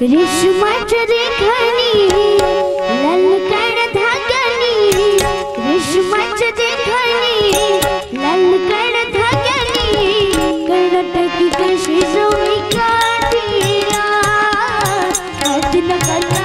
रिश्वत देखनी ललकड़ धगनी रिश्वत देखनी ललकड़ धगनी कर्नाटक कृषि सो विज्ञान दिया अजनक